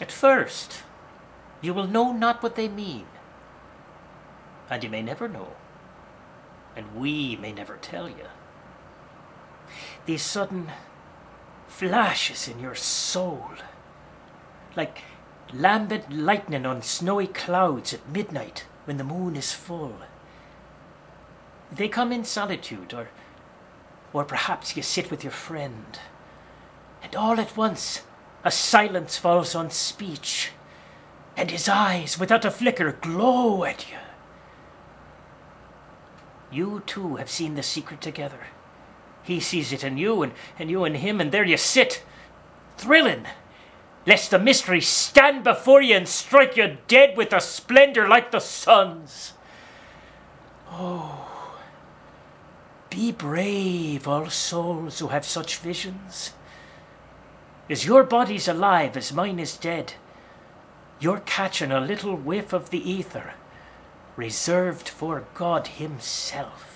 At first, you will know not what they mean, and you may never know, and we may never tell you. These sudden flashes in your soul, like lambent lightning on snowy clouds at midnight when the moon is full. They come in solitude, or, or perhaps you sit with your friend, and all at once a silence falls on speech, and his eyes, without a flicker, glow at you. You two have seen the secret together. He sees it in you, and, and you in him, and there you sit, thrilling, lest the mystery stand before you and strike you dead with a splendor like the sun's. Oh, be brave, all souls who have such visions. As your body's alive as mine is dead, you're catching a little whiff of the ether reserved for God Himself.